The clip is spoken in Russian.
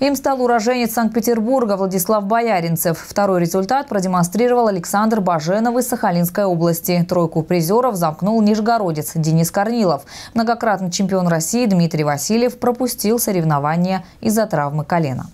Им стал уроженец Санкт-Петербурга Владислав Бояринцев. Второй результат продемонстрировал Александр Баженов из Сахалинской области. Тройку призеров замкнул нижегородец Денис Корнилов. Многократный чемпион России Дмитрий Васильев пропустил соревнования из-за травмы колена.